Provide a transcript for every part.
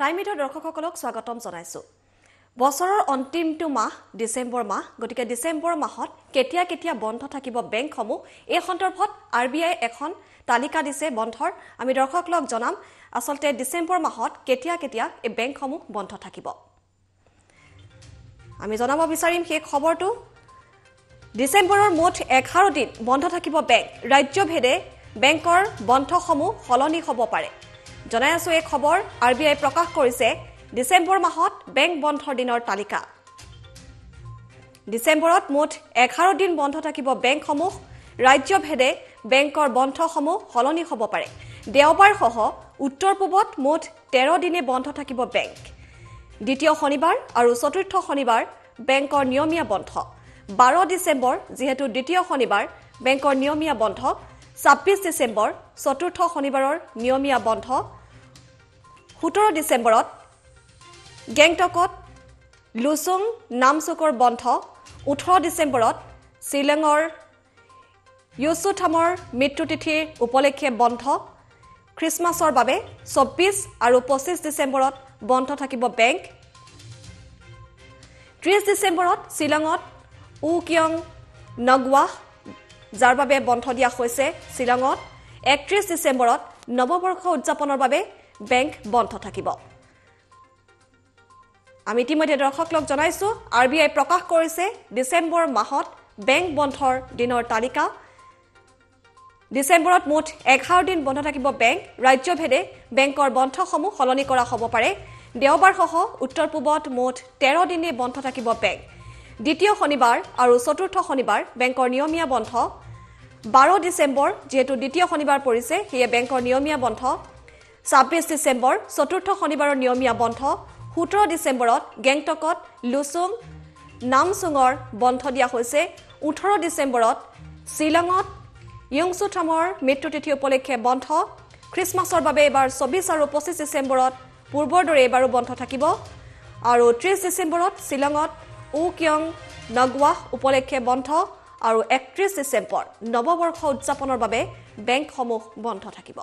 টাইমিটৰ দৰ্শকসকলক স্বাগতম জনাইছোঁ। বছৰৰ অন্তিমটো মাহ ডিচেম্বৰ মাহ গতিকে ডিচেম্বৰ মাহত কেতিয়া কেতিয়া বন্ধ থাকিব বেংকসমূহ এই সন্দৰ্ভত আৰ বি আই এখন তালিকা দিছে বন্ধৰ। আমি দৰ্শকসকলক জনাম আচলতে ডিচেম্বৰ মাহত কেতিয়া কেতিয়া এই বেংকসমূহ বন্ধ থাকিব। আমি জনাব বিচাৰিম সেই খবৰটো। ডিচেম্বৰৰ মুঠ এঘাৰ দিন বন্ধ থাকিব বেংক। ৰাজ্যভেদে বেংকৰ বন্ধসমূহ সলনি হ'ব পাৰে। জনাই আছো এই খবৰ আৰ বি আই প্ৰকাশ কৰিছে ডিচেম্বৰ মাহত বেংক বন্ধৰ দিনৰ তালিকা। ডিচেম্বৰত মুঠ এঘাৰ দিন বন্ধ থাকিব বেংকসমূহ ৰাজ্যভেদে বেংকৰ বন্ধসমূহ সলনি হ'ব পাৰে। দেওবাৰসহ উত্তৰ পূবত মুঠ তেৰ দিনে বন্ধ থাকিব বেংক। দ্বিতীয় শনিবাৰ আৰু চতুৰ্থ শনিবাৰ বেংকৰ নিয়মীয়া বন্ধ। বাৰ ডিচেম্বৰ যিহেতু দ্বিতীয় শনিবাৰ বেংকৰ নিয়মীয়া বন্ধ। ছাব্বিছ ডিচেম্বৰ চতুৰ্থ শনিবাৰৰ নিয়মীয়া বন্ধ। সোতৰ ডিচেম্বৰত গেংটকত লুচুং নামচুকৰ বন্ধ। ওঠৰ ডিচেম্বৰত শ্বিলঙৰ ইউচুথামৰ মৃত্যুতিথিৰ উপলক্ষে বন্ধ। খ্ৰীষ্টমাছৰ বাবে চৌব্বিছ আৰু পঁচিছ ডিচেম্বৰত বন্ধ থাকিব বেংক। ত্ৰিছ ডিচেম্বৰত শ্বিলঙত উ কিয়ং নগৱাহ যাৰ বাবে বন্ধ দিয়া হৈছে শ্বিলঙত। একত্ৰিছ ডিচেম্বৰত নৱবৰ্ষ উদযাপনৰ বাবে বেংক বন্ধ থাকিব। আমি ইতিমধ্যে দৰ্শকলক জনাইছো আৰ বি আই প্ৰকাশ কৰিছে ডিচেম্বৰ মাহত বেংক বন্ধৰ দিনৰ তালিকা। ডিচেম্বৰত মুঠ এঘাৰ দিন বন্ধ থাকিব বেংক ৰাজ্যভেদে বেংকৰ বন্ধসমূহ সলনি কৰা হ'ব পাৰে। দেওবাৰসহ উত্তৰ পূবত মুঠ তেৰ দিনে বন্ধ থাকিব বেংক। দ্বিতীয় শনিবাৰ আৰু চতুৰ্থ শনিবাৰ বেংকৰ নিয়মীয়া বন্ধ। বাৰ ডিচেম্বৰ যিহেতু দ্বিতীয় শনিবাৰ পৰিছে সেয়ে বেংকৰ নিয়মীয়া বন্ধ। ছাব্বিছ ডিচেম্বৰ চতুৰ্থ শনিবাৰৰ নিয়মীয়া বন্ধ সোতৰ ডিচেম্বৰত গেংটকত লুচুং নামচুঙৰ বন্ধ দিয়া হৈছে ওঠৰ ডিচেম্বৰত শ্বিলঙত ইয়ংচুথামৰ মৃত্যুতিথি উপলক্ষে বন্ধ খ্ৰীষ্টমাছৰ বাবে এইবাৰ চৌবিছ আৰু পঁচিছ ডিচেম্বৰত পূৰ্বৰ দৰে এইবাৰো বন্ধ থাকিব আৰু ত্ৰিছ ডিচেম্বৰত শ্বিলঙত উ কিয়ং নগৱাহ উপলক্ষে বন্ধ আৰু একত্ৰিছ ডিচেম্বৰ নৱবৰ্ষ উদযাপনৰ বাবে বেংকসমূহ বন্ধ থাকিব।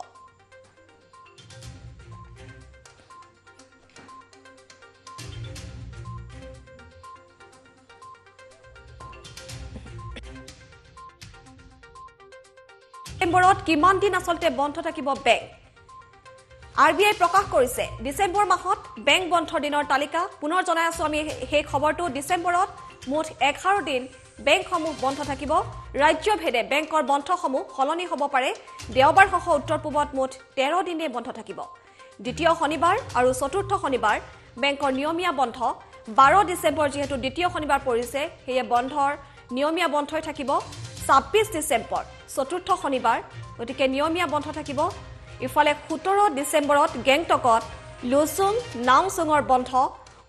ডিচেম্বৰত কিমান দিন আচলতে বন্ধ থাকিব বেংক? আৰ বি আই প্ৰকাশ কৰিছে ডিচেম্বৰ মাহত বেংক বন্ধৰ দিনৰ তালিকা। পুনৰ জনাই আছো আমি সেই খবৰটো ডিচেম্বৰত মুঠ এঘাৰ দিন বেংকসমূহ বন্ধ থাকিব। ৰাজ্যভেদে বেংকৰ বন্ধসমূহ সলনি হ'ব পাৰে। দেওবাৰসহ উত্তৰ পূবত মুঠ তেৰ দিনে বন্ধ থাকিব। দ্বিতীয় শনিবাৰ আৰু চতুৰ্থ শনিবাৰ বেংকৰ নিয়মীয়া বন্ধ। বাৰ ডিচেম্বৰ যিহেতু দ্বিতীয় শনিবাৰ পৰিছে সেয়ে বন্ধৰ নিয়মীয়া বন্ধই থাকিব। ছাব্বিছ ডিচেম্বৰ চতুৰ্থ শনিবাৰ গতিকে নিয়মীয়া বন্ধ থাকিব। ইফালে সোতৰ ডিচেম্বৰত গেংটকত লুচুং নাওচুঙৰ বন্ধ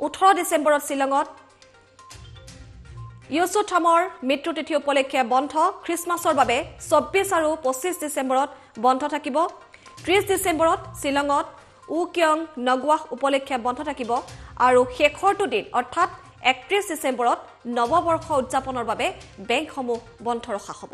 ওঠৰ ডিচেম্বৰত শ্বিলঙত ইউচুথামৰ মৃত্যুতিথি উপলক্ষে বন্ধ খ্ৰীষ্টমাছৰ বাবে চৌব্বিছ আৰু পঁচিছ ডিচেম্বৰত বন্ধ থাকিব। ত্ৰিছ ডিচেম্বৰত শ্বিলঙত উ কিয়ং নগৱাহ উপলক্ষে বন্ধ থাকিব। আৰু শেষৰটো দিন অৰ্থাৎ একত্ৰিছ ডিচেম্বৰত নৱবৰ্ষ উদযাপনৰ বাবে বেংকসমূহ বন্ধ ৰখা হ'ব।